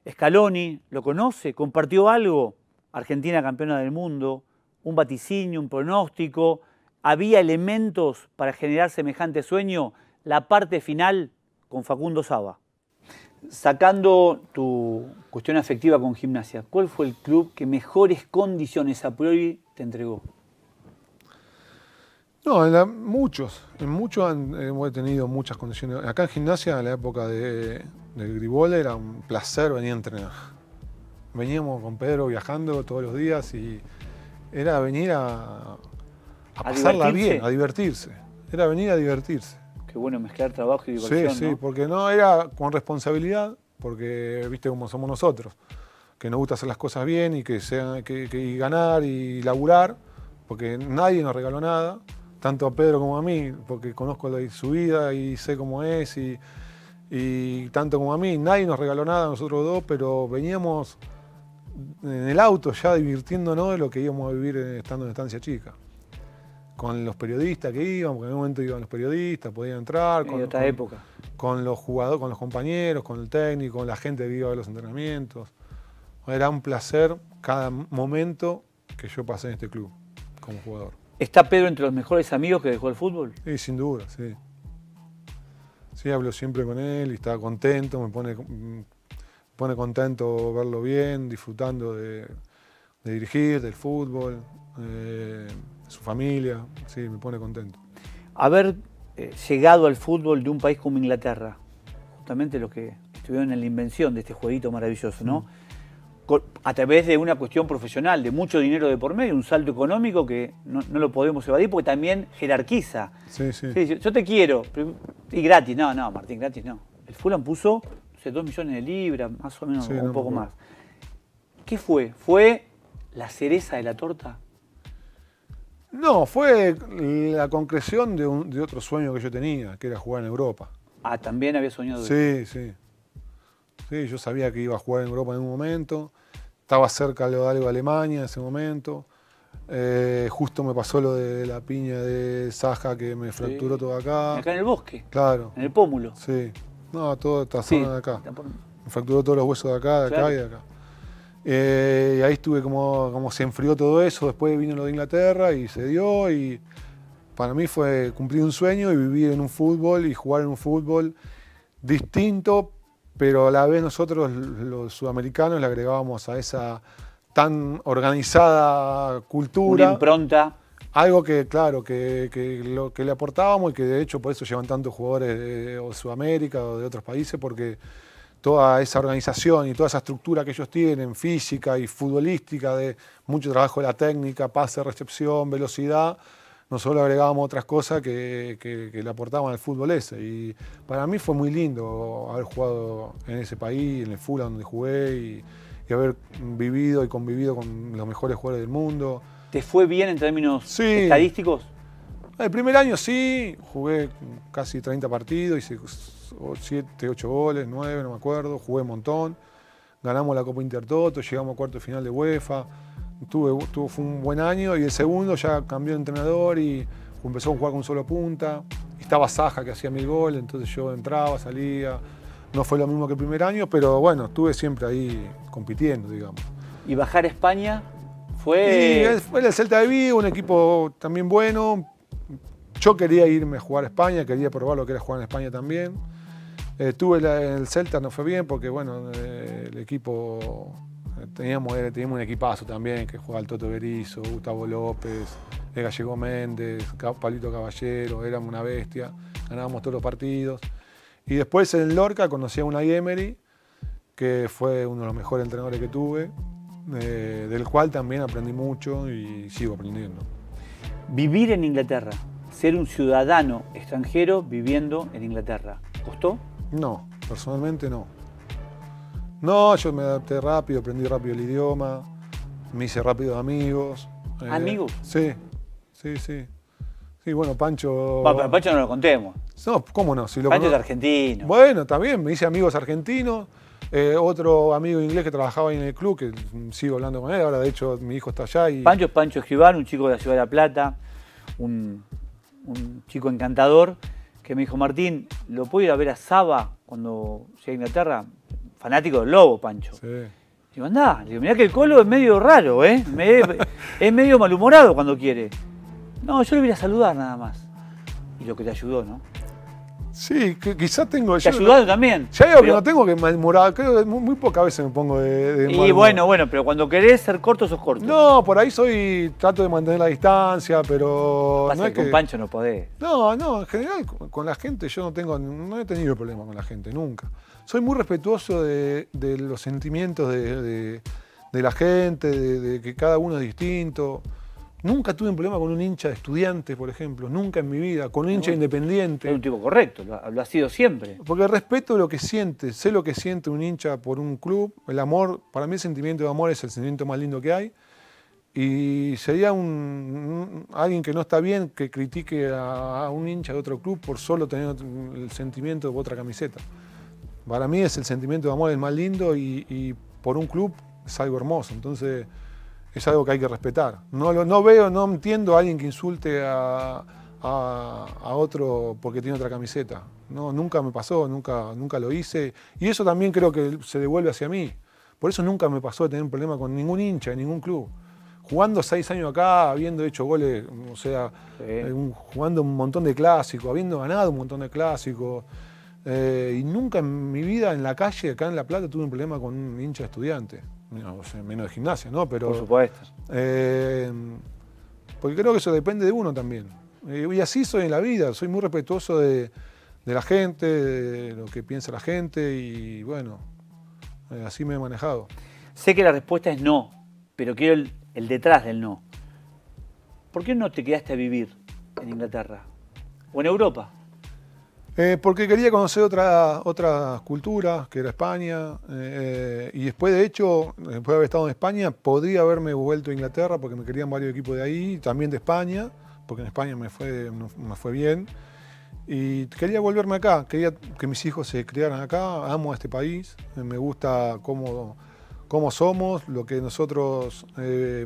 Scaloni lo conoce, compartió algo, Argentina campeona del mundo, un vaticinio, un pronóstico, había elementos para generar semejante sueño, la parte final con Facundo Saba. Sacando tu cuestión afectiva con gimnasia, ¿cuál fue el club que mejores condiciones a priori te entregó? No, en muchos. En muchos hemos tenido muchas condiciones. Acá en gimnasia, en la época de, del Gribol, era un placer venir a entrenar. Veníamos con Pedro viajando todos los días y era venir a, a, pasarla bien, a divertirse. Era venir a divertirse. Qué bueno mezclar trabajo y diversión. Sí, sí, porque no era con responsabilidad, porque viste cómo somos nosotros, que nos gusta hacer las cosas bien y que, sean, que, ganar y laburar, porque nadie nos regaló nada, tanto a Pedro como a mí, porque conozco su vida y sé cómo es, y, y tanto como a mí, nadie nos regaló nada a nosotros dos, pero veníamos en el auto ya divirtiéndonos de lo que íbamos a vivir estando en estancia chica con los periodistas que iban, porque en un momento iban los periodistas, podían entrar. con, otra época. Con los jugadores, con los compañeros, con el técnico, con la gente que iba a ver los entrenamientos. Era un placer cada momento que yo pasé en este club como jugador. ¿Está Pedro entre los mejores amigos que dejó el fútbol? Sí, sin duda, sí. Sí, hablo siempre con él y estaba contento, me pone, pone contento verlo bien, disfrutando de, dirigir, del fútbol. Eh, su familia, sí, me pone contento. Haber eh, llegado al fútbol de un país como Inglaterra, justamente los que estuvieron en la invención de este jueguito maravilloso, ¿no? Mm. A través de una cuestión profesional, de mucho dinero de por medio, un salto económico que no, lo podemos evadir porque también jerarquiza. Sí, sí. yo te quiero, y gratis, no, no, Martín, gratis no. El Fulham puso, no sé, dos millones de libras, más o menos, un poco más. ¿Qué fue? ¿Fue la cereza de la torta? No, fue la concreción de, otro sueño que yo tenía, que era jugar en Europa. Ah, también había soñado. Sí, sí. Sí, yo sabía que iba a jugar en Europa en un momento. Estaba cerca de algo de Alemania en ese momento. Eh, justo me pasó lo de la piña de Saja que me fracturó todo acá. Acá en el bosque. Claro. En el pómulo. Sí. No, toda esta zona de acá. Me fracturó todos los huesos de acá, de acá y de acá. Eh, y ahí estuve como, como se enfrió todo eso, después vino lo de Inglaterra y se dio y para mí fue cumplir un sueño y vivir en un fútbol y jugar en un fútbol distinto, pero a la vez nosotros los sudamericanos le agregábamos a esa tan organizada cultura. Una impronta. Algo que, claro, que, lo, que le aportábamos y que de hecho por eso llevan tantos jugadores de, Sudamérica o de otros países, porque toda esa organización y toda esa estructura que ellos tienen, física y futbolística, de mucho trabajo de la técnica, pase, recepción, velocidad, nosotros agregábamos otras cosas que, le aportaban al fútbol ese. Y para mí fue muy lindo haber jugado en ese país, en el Fulham donde jugué, y, haber vivido y convivido con los mejores jugadores del mundo. ¿Te fue bien en términos estadísticos? El primer año sí, jugué casi 30 partidos, hice 7, 8 goles, 9, no me acuerdo, jugué un montón. Ganamos la Copa Intertoto, llegamos a cuarto final de UEFA. Tuve, fue un buen año y el segundo ya cambió de entrenador y empezó a jugar con solo punta. Estaba Saja que hacía mil goles, entonces yo entraba, salía. No fue lo mismo que el primer año, pero bueno, estuve siempre ahí compitiendo, digamos. ¿Y bajar a España fue...? Sí, fue el Celta de Vigo, un equipo también bueno. Yo quería irme a jugar a España, quería probar lo que era jugar en España también. Estuve en el Celta, no fue bien porque, bueno, eh, el equipo, eh, teníamos, eh, teníamos un equipazo también que jugaba el Toto Berizo, Gustavo López, el Gallego Méndez, Palito Caballero, éramos una bestia, ganábamos todos los partidos. Y después en Lorca conocí a una Emery, que fue uno de los mejores entrenadores que tuve, del cual también aprendí mucho y sigo aprendiendo. Vivir en Inglaterra, ser un ciudadano extranjero viviendo en Inglaterra, ¿costó? No, personalmente no. No, yo me adapté rápido, aprendí rápido el idioma, me hice rápido amigos. Eh, ¿Amigos? Sí, sí, sí. Sí, bueno, Pancho. pero Pancho no lo contemos. No, ¿cómo no? Si lo Pancho es argentino. Bueno, también, me hice amigos argentinos. Eh, otro amigo inglés que trabajaba en el club, que sigo hablando con él, ahora de hecho mi hijo está allá. Y... Pancho es Pancho Escribán, un chico de la Ciudad de La Plata, un, un chico encantador, que me dijo, Martín, ¿lo puedo ir a ver a Saba cuando llegue a Inglaterra? Fanático del Lobo, Pancho. Sí. Digo, andá, digo, mirá que el Colo es medio raro, ¿eh? Me- es medio malhumorado cuando quiere. No, yo le voy a saludar nada más. Y lo que te ayudó, ¿no? Sí, que quizás tengo. Te yo- ayudó también. Ya digo que pero- no tengo que creo que muy, muy pocas veces me pongo de, de Y bueno, bueno, pero cuando querés ser corto, sos corto. No, por ahí soy, trato de mantener la distancia, pero Pasa no es que con. Pancho no podés. No, no, en general con con la gente yo no tengo, no he tenido problema con la gente, nunca. Soy muy respetuoso de, de los sentimientos de, de- la gente, de, de que cada uno es distinto. Nunca tuve un problema con un hincha de estudiantes, por ejemplo, nunca en mi vida, con un hincha bueno. independiente. Es un tipo correcto, lo, ha- lo ha sido siempre. Porque respeto lo que siente, sé lo que siente un hincha por un club. El amor, para mí el sentimiento de amor es el sentimiento más lindo que hay. Y sería un, un- alguien que no está bien que critique a, a un hincha de otro club por solo tener el sentimiento de otra camiseta. Para mí es el sentimiento de amor el más lindo y, y por un club es algo hermoso. Entonces es algo que hay que respetar. No, lo- no veo, no entiendo a alguien que insulte a, a- a otro porque tiene otra camiseta. No, nunca me pasó, nunca, nunca lo hice. Y eso también creo que se devuelve hacia mí. Por eso nunca me pasó de tener un problema con ningún hincha, de ningún club. Jugando seis años acá, habiendo hecho goles, o sea, Sí. eh, un- jugando un montón de clásicos, habiendo ganado un montón de clásicos. eh, y nunca en mi vida en la calle, acá en La Plata, tuve un problema con un hincha estudiante. No, menos de gimnasia, ¿no? Pero, Por supuesto. eh, porque creo que eso depende de uno también. Eh, y así soy en la vida, soy muy respetuoso de, de la gente, de lo que piensa la gente y bueno, eh, así me he manejado. Sé que la respuesta es no, pero quiero el, el detrás del no. ¿Por qué no te quedaste a vivir en Inglaterra? ¿O en Europa? Eh, porque quería conocer otra, otras culturas, que era España, eh, y después de hecho, después de haber estado en España, podría haberme vuelto a Inglaterra porque me querían varios equipos de ahí, también de España, porque en España me fue, me fue bien. Y quería volverme acá, quería que mis hijos se criaran acá, amo a este país, me gusta cómo, cómo somos, lo que nosotros... eh,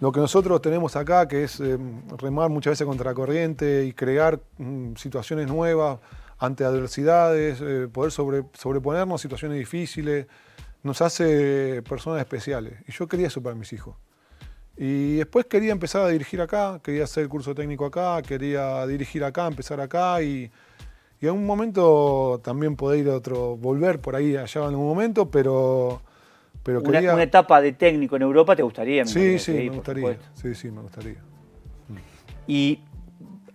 lo que nosotros tenemos acá, que es eh, remar muchas veces contra la corriente y crear mm, situaciones nuevas ante adversidades, eh, poder sobre- sobreponernos a situaciones difíciles, nos hace personas especiales. Y yo quería eso para mis hijos. Y después quería empezar a dirigir acá, quería hacer el curso técnico acá, quería dirigir acá, empezar acá y, y en un momento también poder ir a otro, volver por ahí allá en algún momento, pero, pero Una, quería... una etapa de técnico en Europa te gustaría. me Sí, sí, me gustaría. Sí, sí, me gustaría. Y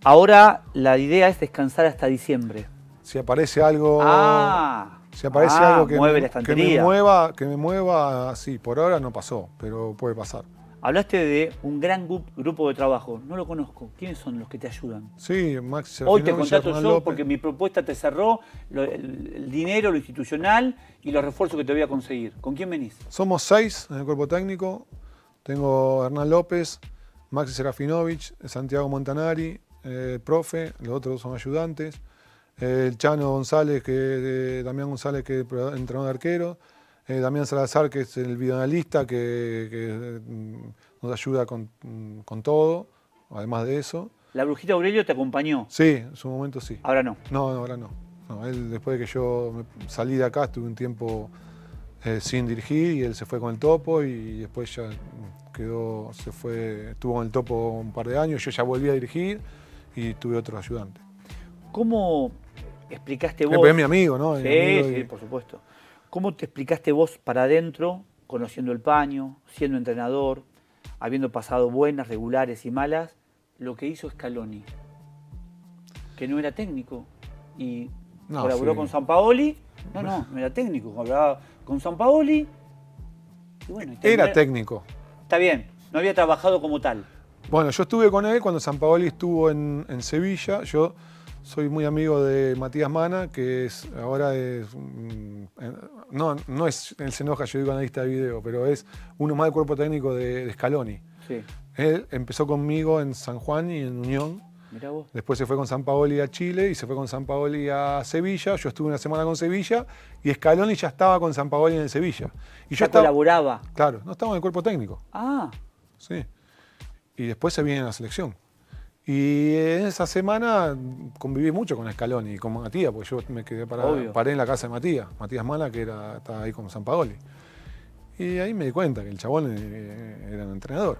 ahora la idea es descansar hasta diciembre. Si aparece algo, Ah, si aparece ah, algo que mueve me, la que me estantería. mueva, que me mueva, sí, por ahora no pasó, pero puede pasar. Hablaste de un gran gru- grupo de trabajo. No lo conozco. ¿Quiénes son los que te ayudan? Sí, Max Hoy te contrato yo López. porque mi propuesta te cerró lo- el, el dinero, lo institucional y los refuerzos que te voy a conseguir. ¿Con quién venís? Somos seis en el cuerpo técnico. Tengo a Hernán López, Maxi Serafinovich, Santiago Montanari, eh, profe, los otros son ayudantes. eh, el Chano González, que, eh, Damián González, que es entrenador de arquero. Eh, Damián Salazar, que es el videoanalista, que, que, mm, nos ayuda con, mm, con todo, además de eso. La brujita Aurelio te acompañó. Sí, en su momento sí. Ahora no. No, no, ahora no. No, él después de que yo salí de acá estuve un tiempo eh, sin dirigir y él se fue con el topo y después ya quedó, se fue, estuvo con el topo un par de años, yo ya volví a dirigir y tuve otro ayudante. ¿Cómo explicaste Eh, vos? es mi amigo, ¿no? Sí, amigo sí, y- por supuesto. ¿Cómo te explicaste vos para adentro, conociendo el paño, siendo entrenador, habiendo pasado buenas, regulares y malas, lo que hizo Scaloni? Que no era técnico y No, colaboró sí. con San Paoli. No, no, no era técnico, colaboraba con San Paoli. y bueno, y Era técnico. Está bien, no había trabajado como tal. Bueno, yo estuve con él cuando San Paoli estuvo en, en Sevilla. Yo soy muy amigo de Matías Mana, que es ahora es. eh, no, no es él se enoja, yo digo analista de video, pero es uno más del cuerpo técnico de, de Scaloni. Sí. Él empezó conmigo en San Juan y en Unión. Mirá vos. Después se fue con San Paoli a Chile y se fue con San Paoli a Sevilla. Yo estuve una semana con Sevilla y Scaloni ya estaba con San Paoli en el Sevilla. Y yo estaba, colaboraba. Claro, no estaba en el cuerpo técnico. Ah, Sí. Y después se viene a la selección. Y en esa semana conviví mucho con Scaloni y con Matías, porque yo me quedé parado, paré en la casa de Matías, Matías Mala, que era, estaba ahí con San Paoli. Y ahí me di cuenta que el chabón eh, era un entrenador.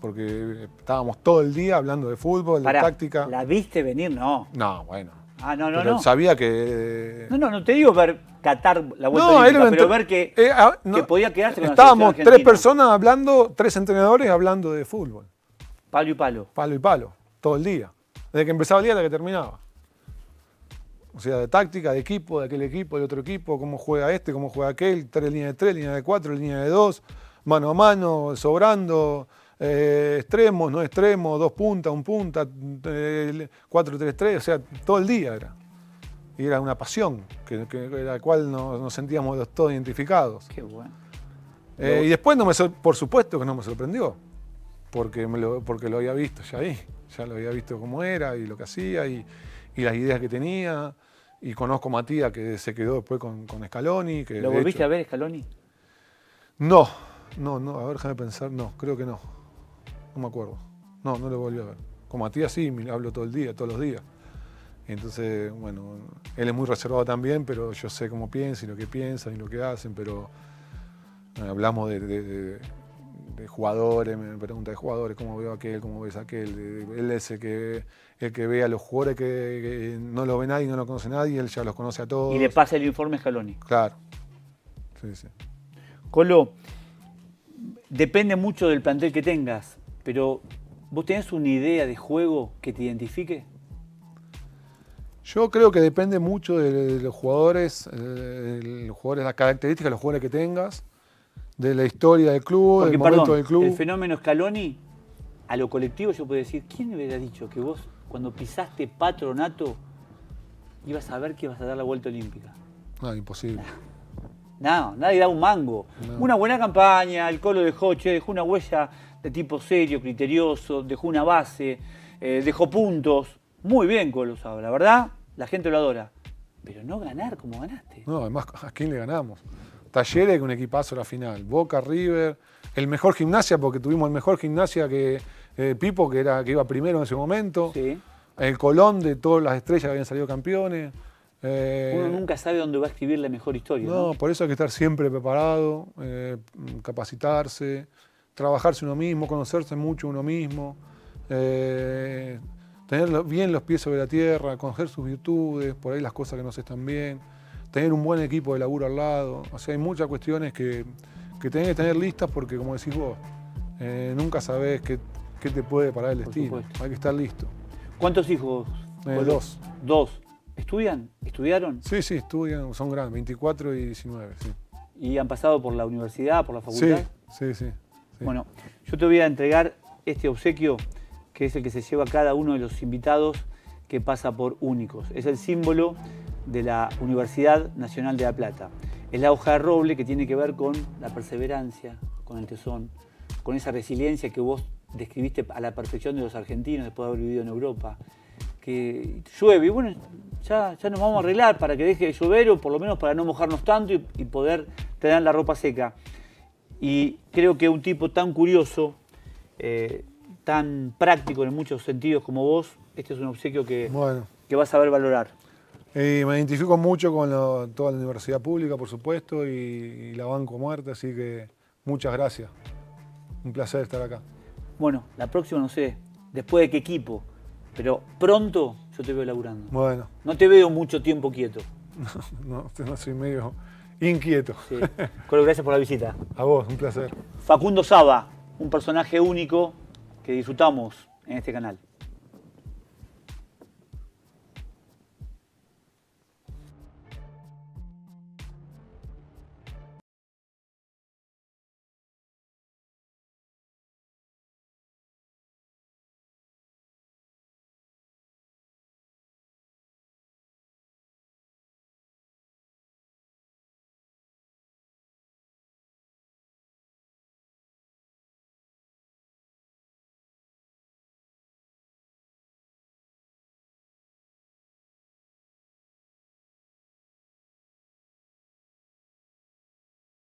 Porque estábamos todo el día hablando de fútbol, pará. de táctica. ¿La viste venir? No. No, bueno. Ah, no, no, Pero no. sabía que. No, no, no te digo ver Qatar la vuelta No, olímpica, era un pero ver que, eh, ah, no, que podía quedarse con Estábamos tres personas hablando, tres entrenadores hablando de fútbol. Palo y palo. palo y palo, todo el día. Desde que empezaba el día hasta que terminaba. O sea, de táctica, de equipo, de aquel equipo, del otro equipo, cómo juega este, cómo juega aquel, tres líneas de tres, línea de cuatro, línea de dos, mano a mano, sobrando, eh, extremos, no extremos, dos puntas, un punta, eh, 4-3-3, o sea, todo el día era. Y era una pasión, que, que- que la cual nos, nos sentíamos todos identificados. Qué bueno. Eh, y después, no me por supuesto que no me sorprendió, porque, me lo, porque lo había visto ya ahí, ya lo había visto cómo era y lo que hacía y, y las ideas que tenía. Y conozco a Matías que se quedó después con, con Scaloni. Que ¿Lo volviste hecho- a ver, Scaloni? No, no, no, a ver, déjame pensar, no, creo que no. No me acuerdo. No, no lo volví a ver. Con Matías sí, me hablo todo el día, todos los días. Entonces, bueno, él es muy reservado también, pero yo sé cómo piensa y lo que piensan y lo que hacen, pero eh, hablamos de, de- de- de jugadores, me pregunta de jugadores, cómo veo aquel, cómo ves aquel. de- él es el que, el que ve a los jugadores que, que no lo ve nadie, no lo conoce nadie, él ya los conoce a todos. Y le pasa el informe a Scaloni. Claro. Sí, sí. Colo, depende mucho del plantel que tengas, pero ¿vos tenés una idea de juego que te identifique? Yo creo que depende mucho de, de los jugadores, eh, de los jugadores, las características de los jugadores que tengas, de la historia del club, Porque, del momento perdón, del club. el fenómeno Scaloni, a lo colectivo yo puedo decir, ¿quién me hubiera dicho que vos, cuando pisaste patronato, ibas a ver que ibas a dar la vuelta olímpica? No, imposible. No, nadie da un mango. No. Una buena campaña, el Colo dejó, che, dejó una huella de tipo serio, criterioso, dejó una base, eh, dejó puntos. Muy bien, Colo Saba, la verdad, la gente lo adora. Pero no ganar como ganaste. No, además, ¿a quién le ganamos? Talleres que un equipazo a la final. Boca, River, el mejor gimnasia, porque tuvimos el mejor gimnasia que eh, Pipo, que, era, que iba primero en ese momento. Sí. El Colón de todas las estrellas que habían salido campeones. Eh, Uno nunca sabe dónde va a escribir la mejor historia. No, ¿no? por eso hay que estar siempre preparado, eh, capacitarse, trabajarse uno mismo, conocerse mucho uno mismo, eh, tener bien los pies sobre la tierra, conocer sus virtudes, por ahí las cosas que no se están bien, tener un buen equipo de laburo al lado. O sea, hay muchas cuestiones que, que tenés que tener listas porque, como decís vos, eh, nunca sabés qué, qué te puede parar el Por destino. supuesto. Hay que estar listo. ¿Cuántos hijos? Eh, dos. Dos. ¿Estudian? ¿Estudiaron? Sí, sí, estudian, son grandes, 24 y 19. Sí, ¿Y han pasado por la universidad, por la sí, facultad? sí. sí, sí. Bueno, yo te voy a entregar este obsequio, que es el que se lleva cada uno de los invitados que pasa por Únicos. Es el símbolo de la Universidad Nacional de La Plata. Es la hoja de roble que tiene que ver con la perseverancia, con el tesón, con esa resiliencia que vos describiste a la perfección de los argentinos después de haber vivido en Europa. Que llueve, y bueno, ya, ya nos vamos a arreglar para que deje de llover o por lo menos para no mojarnos tanto y, y poder tener la ropa seca. Y creo que un tipo tan curioso, eh, tan práctico en muchos sentidos como vos, este es un obsequio que, Bueno. que vas a saber valorar. Eh, me identifico mucho con lo- toda la universidad pública, por supuesto, y, y la banco muerte, así que muchas gracias. Un placer estar acá. Bueno, la próxima no sé, después de qué equipo, pero pronto yo te veo laburando. Bueno, No te veo mucho tiempo quieto. no, no soy medio inquieto. Sí. Colo, gracias por la visita. A vos, un placer. Facundo Saba, un personaje único que disfrutamos en este canal.